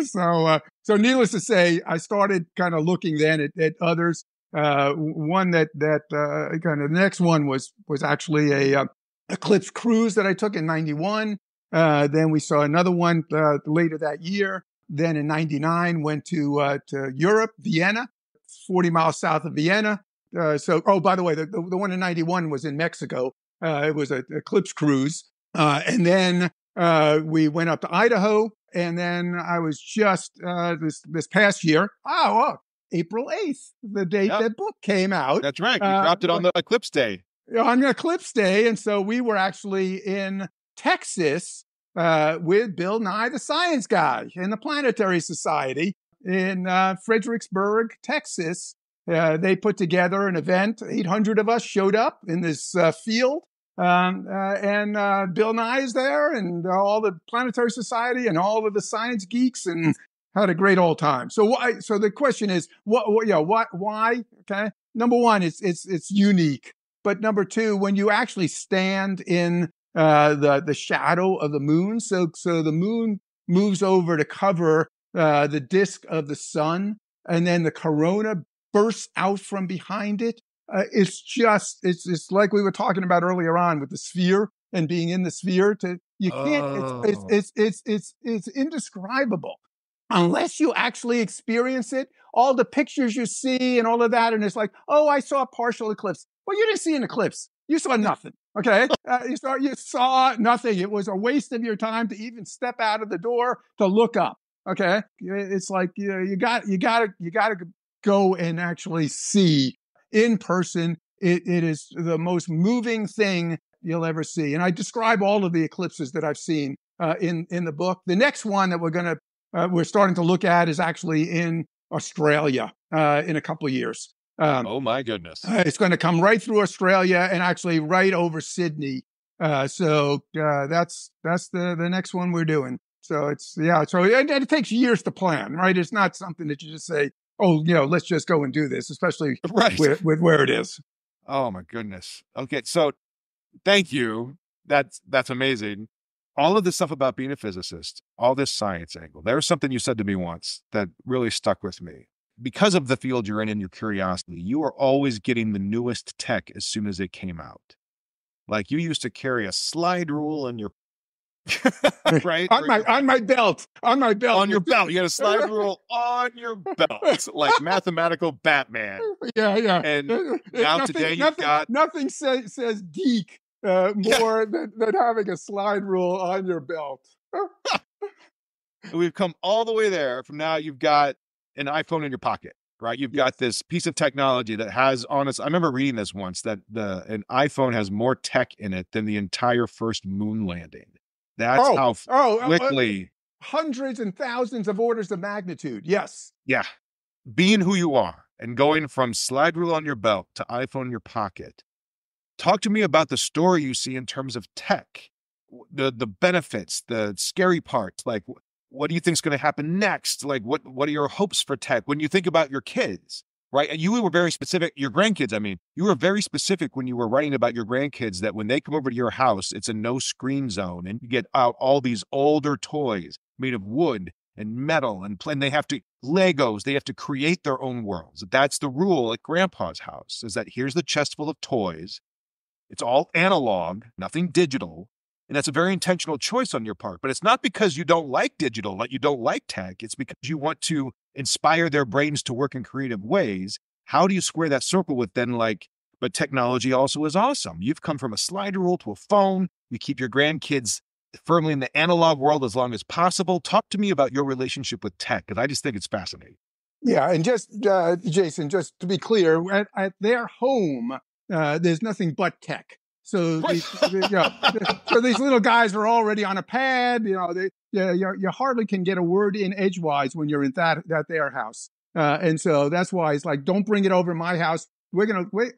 S1: so uh, so needless to say, I started kind of looking then at, at others. Uh, one that that uh, kind of the next one was was actually a eclipse cruise that I took in '91. then we saw another one later that year. Then in 99, went to, uh, to Europe, Vienna, 40 miles south of Vienna. Uh, so, oh, by the way, the, the, the, one in 91 was in Mexico. Uh, it was an eclipse cruise. Uh, and then uh, we went up to Idaho. And then I was just uh, this, this past year, oh, oh April 8th, the date yep. that book came out.
S3: That's right. You dropped it on the eclipse day.
S1: On eclipse day. And so we were actually in Texas uh, with Bill Nye, the science guy, in the Planetary Society in uh, Fredericksburg, Texas. Uh, they put together an event. 800 of us showed up in this uh, field. Um, uh, and uh, Bill Nye is there, and all the Planetary Society, and all of the science geeks, and had a great old time. So, why? So the question is, what? what know, what? Why? Okay. Number one, it's it's it's unique. But number two, when you actually stand in uh, the the shadow of the moon. So so the moon moves over to cover uh, the disk of the sun, and then the corona bursts out from behind it. Uh, it's just it's it's like we were talking about earlier on with the sphere and being in the sphere. To you can't. Oh. It's, it's it's it's it's indescribable unless you actually experience it. All the pictures you see and all of that, and it's like, oh, I saw a partial eclipse. Well, you didn't see an eclipse. You saw nothing. Okay. Uh, you, saw, you saw nothing. It was a waste of your time to even step out of the door to look up. Okay. It's like, you know, you got, you got to, you got to go and actually see in person. It, it is the most moving thing you'll ever see. And I describe all of the eclipses that I've seen uh, in, in the book. The next one that we're going to, uh, we're starting to look at is actually in Australia uh, in a couple of years.
S3: Um, oh my goodness!
S1: Uh, it's going to come right through Australia and actually right over Sydney. Uh, so uh, that's that's the the next one we're doing. So it's yeah. So it, it, takes years to plan, right? It's not something that you just say, oh, you know, let's just go and do this, especially right. with, with where it is.
S3: Oh my goodness. Okay, so thank you. That's that's amazing. all of this stuff about being a physicist, all this science angle, there's something you said to me once that really stuck with me. Because of the field you're in and your curiosity, you are always getting the newest tech as soon as it came out. Like you used to carry a slide rule in your right
S1: on my on my belt on my belt
S3: on your belt. You had a slide rule on your belt, like mathematical Batman.
S1: Yeah, yeah.
S3: And now
S1: nothing,
S3: today you've
S1: nothing,
S3: got
S1: nothing say, says geek uh,
S3: Yeah.
S1: more than, than having a slide rule on your belt.
S3: we've come all the way there. From now, you've got an iPhone in your pocket, right? You've got this piece of technology that has on honest. I remember reading this once that the an iPhone has more tech in it than the entire first moon landing. That's
S1: Oh,
S3: how
S1: Oh, uh, uh,
S3: quickly,
S1: hundreds and thousands of orders of magnitude. Yes.
S3: yeah, being who you are and going from slide rule on your belt to iPhone in your pocket. Talk to me about the story you see in terms of tech, the the benefits, the scary parts. Like, what do you think is going to happen next? Like, what what are your hopes for tech when you think about your kids? Right, and you were very specific. Your grandkids, I mean, you were very specific when you were writing about your grandkids that when they come over to your house, it's a no screen zone, and you get out all these older toys made of wood and metal, and plan. They have to Legos. They have to create their own worlds. That's the rule at Grandpa's house. Is that here's the chest full of toys. It's all analog, nothing digital. And that's a very intentional choice on your part. But it's not because you don't like digital, like you don't like tech. It's because you want to inspire their brains to work in creative ways. How do you square that circle with then, like, but technology also is awesome? You've come from a slide rule to a phone. You keep your grandkids firmly in the analog world as long as possible. Talk to me about your relationship with tech, because I just think it's fascinating.
S1: Yeah, and just uh, Jason, just to be clear, at, at their home, uh, there's nothing but tech. So, these, you know, so these little guys are already on a pad. You know, they, you, you, you hardly can get a word in edgewise when you're in that at their house, uh, and so that's why it's like, don't bring it over my house. We're gonna wait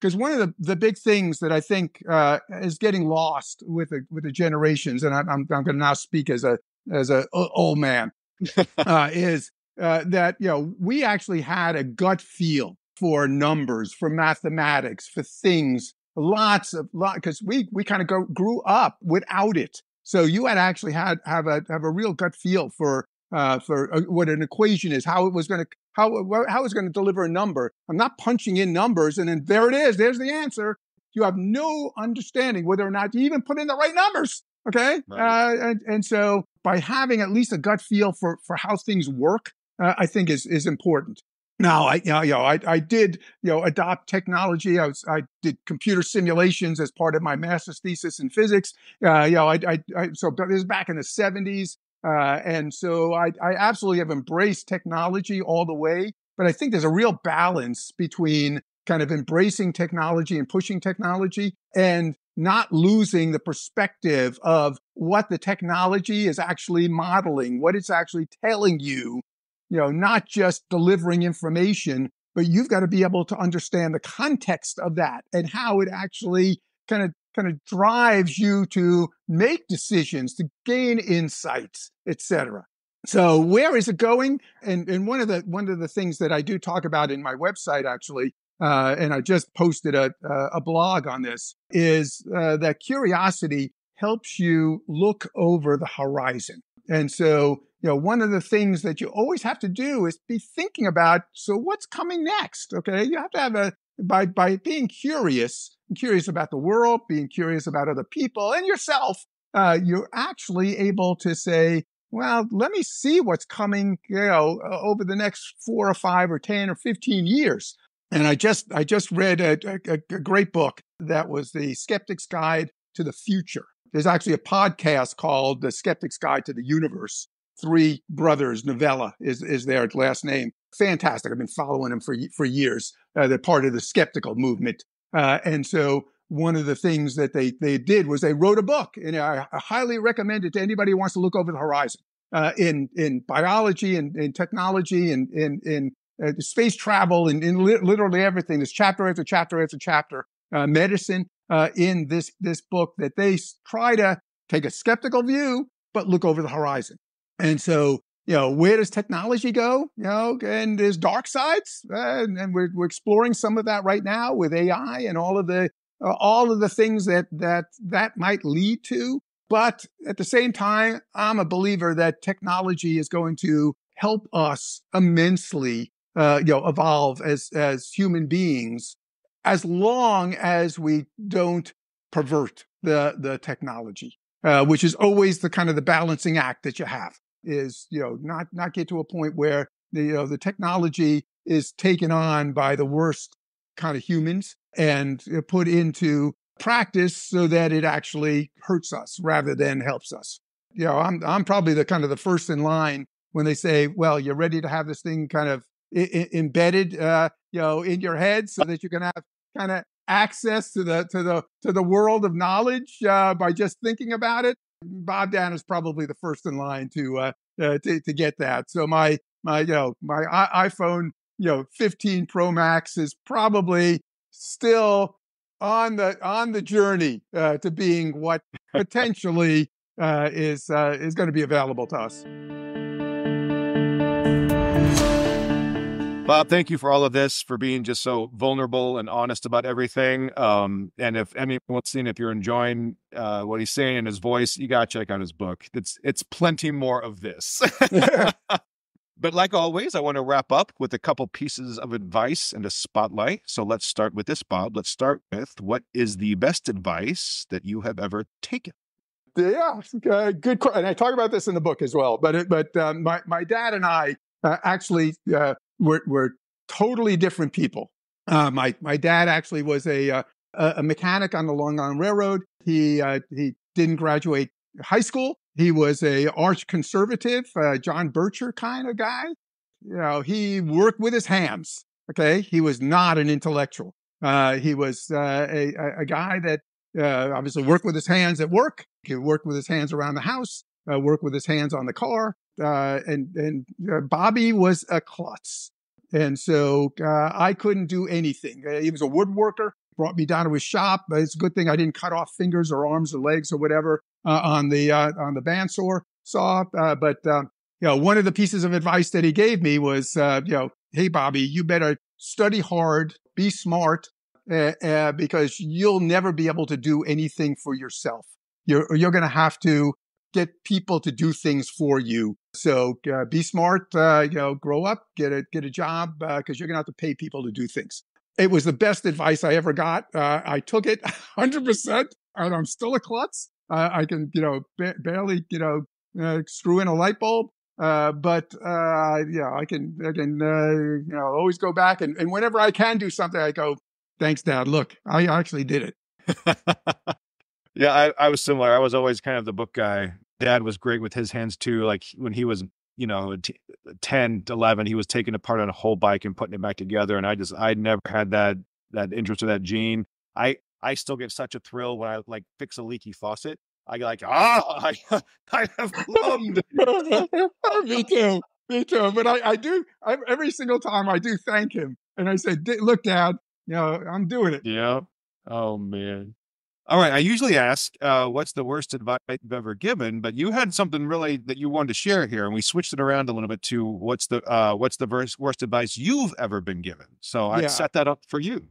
S1: because one of the, the big things that I think uh, is getting lost with the with the generations, and I'm I'm, I'm going to now speak as a as a old man, uh, is uh, that you know we actually had a gut feel for numbers, for mathematics, for things, lots of lot because we we kind of go grew up without it. So you had actually had have a have a real gut feel for uh, for uh, what an equation is, how it was going to how how it's going to deliver a number. I'm not punching in numbers and then there it is. There's the answer. You have no understanding whether or not you even put in the right numbers. Okay,
S3: Right.
S1: uh, and and so by having at least a gut feel for for how things work, uh, I think is is important. Now, I you know, you know I I did you know adopt technology. I was I did computer simulations as part of my master's thesis in physics. Uh, you know, I, I, I so this is back in the seventies, uh, and so I I absolutely have embraced technology all the way. But I think there's a real balance between kind of embracing technology and pushing technology and not losing the perspective of what the technology is actually modeling, what it's actually telling you you know, not just delivering information, but you've got to be able to understand the context of that and how it actually kind of kind of drives you to make decisions, to gain insights, etc. So where is it going? And and one of the one of the things that I do talk about in my website actually, uh, and I just posted a a blog on this, is uh, that curiosity helps you look over the horizon. And so you know, one of the things that you always have to do is be thinking about, so what's coming next? Okay. You have to have a, by, by being curious, curious about the world, being curious about other people and yourself, uh, you're actually able to say, well, let me see what's coming, you know, over the next four or five or 10 or 15 years. And I just, I just read a, a, a great book that was the Skeptic's Guide to the Future. There's actually a podcast called The Skeptic's Guide to the Universe three brothers. Novella is is their last name. Fantastic. I've been following them for for years. Uh, they're part of the skeptical movement, uh, and so one of the things that they they did was they wrote a book, and I, I highly recommend it to anybody who wants to look over the horizon uh, in in biology and in technology and in in uh, space travel and in li- literally everything. There's chapter after chapter after chapter. Uh, medicine uh, in this this book that they try to take a skeptical view, but look over the horizon. And so, you know, where does technology go? You know, and there's dark sides, uh, and we're we're exploring some of that right now with AI and all of the uh, all of the things that that that might lead to. But at the same time, I'm a believer that technology is going to help us immensely, uh, you know, evolve as as human beings, as long as we don't pervert the the technology, uh, which is always the kind of the balancing act that you have. Is you know not not get to a point where the you know the technology is taken on by the worst kind of humans and uh, put into practice so that it actually hurts us rather than helps us. You know, I'm I'm probably the kind of the first in line when they say, "Well, you're ready to have this thing kind of I- I- embedded, uh, you know, in your head so that you can have kind of access to the to the to the world of knowledge uh, by just thinking about it." Bob Danna is probably the first in line to uh, uh, to, to get that. So my my you know my I- iPhone you know 15 Pro Max is probably still on the on the journey uh, to being what potentially uh, is uh, is going to be available to us.
S3: Bob, thank you for all of this, for being just so vulnerable and honest about everything. Um, and if anyone's seen, if you're enjoying uh, what he's saying in his voice, you got to check out his book. It's it's plenty more of this. but like always, I want to wrap up with a couple pieces of advice and a spotlight. So let's start with this, Bob. Let's start with what is the best advice that you have ever taken?
S1: Yeah, uh, good. And I talk about this in the book as well. But it, but um, my my dad and I uh, actually uh, were, were totally different people. Uh, my my dad actually was a uh, a mechanic on the Long Island Railroad. He uh, he didn't graduate high school. He was a arch conservative, uh, John Bircher kind of guy. You know, he worked with his hands. Okay, he was not an intellectual. Uh, he was uh, a, a guy that obviously worked with his hands at work. He worked with his hands around the house. worked with his hands on the car uh, and and uh, Bobby was a klutz, and so uh, I couldn't do anything. Uh, he was a woodworker. Brought me down to his shop. It's a good thing I didn't cut off fingers or arms or legs or whatever uh, on the uh, on the bandsaw saw. but um, you know, one of the pieces of advice that he gave me was, you know, hey Bobby, you better study hard, be smart, because you'll never be able to do anything for yourself. You're you're going to have to get people to do things for you. So uh, be smart, uh, you know, grow up, get a get a job because uh, you're gonna have to pay people to do things. It was the best advice I ever got. Uh, I took it 100, percent and I'm still a klutz. Uh, I can, you know, ba- barely, you know, uh, screw in a light bulb. but yeah, I can, I can, you know, always go back and, and whenever I can do something, I go, "Thanks, Dad. Look, I actually did it."
S3: Yeah, I, I was similar. I was always kind of the book guy. Dad was great with his hands too. Like when he was, you know, t- 10, 11, he was taking apart on a whole bike and putting it back together. And I just, I never had that, that interest or that gene. I, I still get such a thrill when I like fix a leaky faucet. I like, ah, I, I have plumbed.
S1: Me too. Me too. But I, I do, I, every single time I do thank him. And I say, look, Dad, you know, I'm doing it.
S3: Yeah. Oh, man. All right. I usually ask, uh, what's the worst advice you've ever given? But you had something really that you wanted to share here, and we switched it around a little bit to what's the uh, what's the worst, worst advice you've ever been given. So I yeah. set that up for you.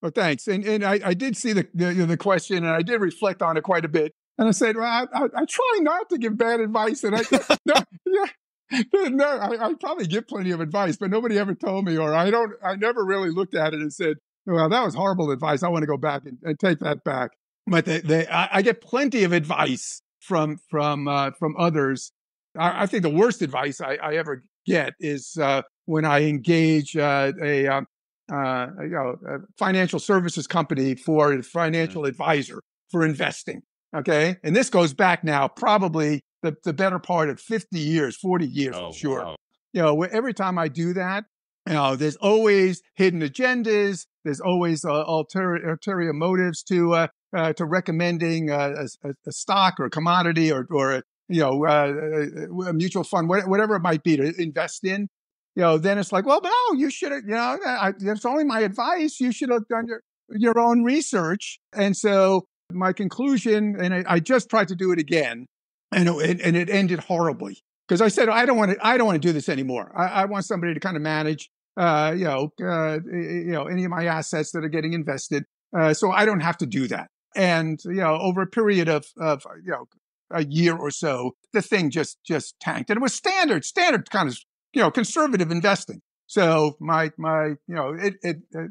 S1: Well, thanks. And and I, I did see the, the, the question, and I did reflect on it quite a bit. And I said, well, I, I, I try not to give bad advice, and I no, yeah, no, I, I probably give plenty of advice, but nobody ever told me, or I don't, I never really looked at it and said, well, that was horrible advice. I want to go back and, and take that back but they, they I, I, get plenty of advice from from uh, from others. I, I, think the worst advice I, I ever get is uh, when I engage uh, a, um, uh, you know, a financial services company for a financial advisor for investing. Okay, and this goes back now probably the, the better part of fifty years, forty years oh, for sure. Wow. You know, every time I do that, you know, there's always hidden agendas. There's always uh, ulterior, ulterior motives to uh, uh, to recommending a, a, a, stock or commodity or, or a, you know, uh, a mutual fund, whatever it might be to invest in, you know, then it's like, well, no, you should have, you know, I, that's only my advice. You should have done your, your own research. And so my conclusion, and I, I just tried to do it again, and it, and it ended horribly because I said I don't want to, I don't want to do this anymore. I, I want somebody to kind of manage, uh, you know, uh, you know, any of my assets that are getting invested, uh, so I don't have to do that. And, you know, over a period of, of, you know, a year or so, the thing just just tanked, and it was standard, standard kind of you know conservative investing. So my my you know it, it, it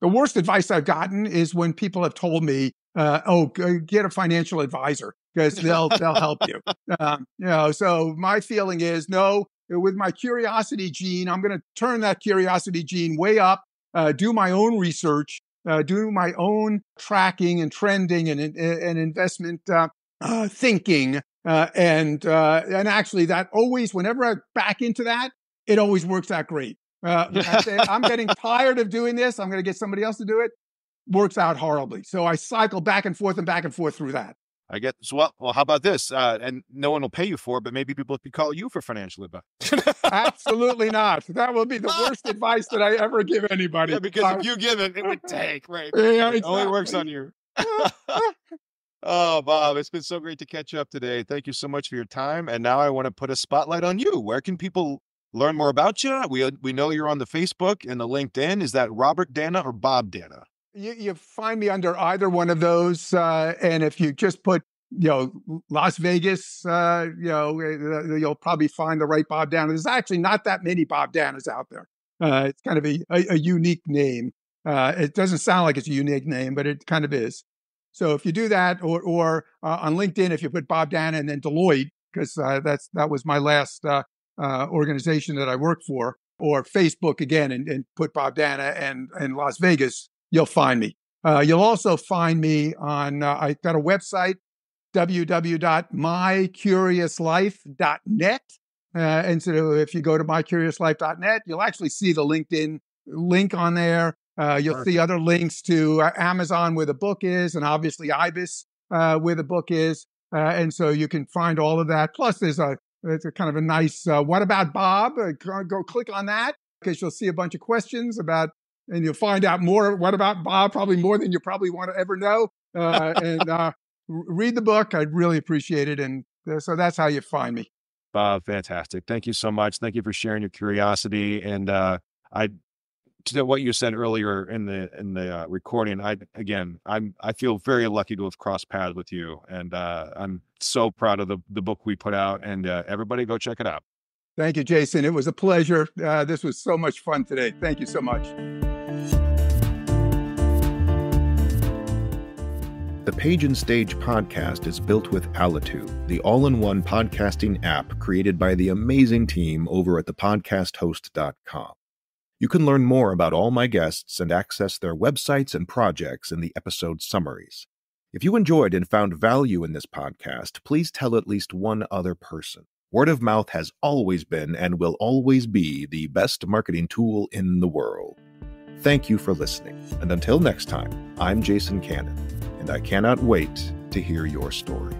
S1: the worst advice I've gotten is when people have told me, uh, "Oh, get a financial advisor because they'll they'll help you." Um, you know, so my feeling is no. With my curiosity gene, I'm going to turn that curiosity gene way up, uh, do my own research, uh, do my own tracking and trending and, and investment uh, uh, thinking. Uh, and uh, and actually, that always, whenever I back into that, it always works out great. Uh, I say, I'm getting tired of doing this. I'm going to get somebody else to do it. Works out horribly. So I cycle back and forth and back and forth through that.
S3: I get well. Well, how about this? Uh, and no one will pay you for it, but maybe people could call you for financial advice.
S1: Absolutely not. That will be the worst advice that I ever give anybody.
S3: Yeah, because uh, if you give it, it would take. Right? Yeah, it only works on you. oh, Bob, it's been so great to catch up today. Thank you so much for your time. And now I want to put a spotlight on you. Where can people learn more about you? We we know you're on the Facebook and the LinkedIn. Is that Robert Danna or Bob Danna?
S1: You, you find me under either one of those, uh, and if you just put you know Las Vegas, uh, you know uh, you'll probably find the right Bob Danna. There's actually not that many Bob Dannas out there. Uh, it's kind of a, a, a unique name. Uh, it doesn't sound like it's a unique name, but it kind of is. So if you do that, or or uh, on LinkedIn, if you put Bob Danna and then Deloitte, because that's that was my last organization that I worked for, or Facebook again and, and put Bob Danna and and Las Vegas you'll find me. Uh, you'll also find me on, uh, I got a website, www.mycuriouslife.net. Uh, and so if you go to mycuriouslife.net, you'll actually see the LinkedIn link on there. Uh, you'll Perfect. see other links to uh, Amazon where the book is, and obviously IBIS uh, where the book is. Uh, and so you can find all of that. Plus, there's a, it's a kind of a nice, uh, what about Bob? go click on that because you'll see a bunch of questions about and you'll find out more. What about Bob? Probably more than you probably want to ever know. Uh, and uh, read the book. I'd really appreciate it. And uh, so that's how you find me.
S3: Bob, fantastic. Thank you so much. Thank you for sharing your curiosity. And uh, I, to what you said earlier in the in the uh, recording, I again, I'm I feel very lucky to have crossed paths with you, and uh, I'm so proud of the the book we put out. And uh, everybody, go check it out.
S1: Thank you, Jason. It was a pleasure. Uh, this was so much fun today. Thank you so much.
S2: The Page and Stage podcast is built with Alitu, the all in one podcasting app created by the amazing team over at thepodcasthost.com. You can learn more about all my guests and access their websites and projects in the episode summaries. If you enjoyed and found value in this podcast, please tell at least one other person. Word of mouth has always been and will always be the best marketing tool in the world. Thank you for listening, and until next time, I'm Jason Cannon and I cannot wait to hear your story.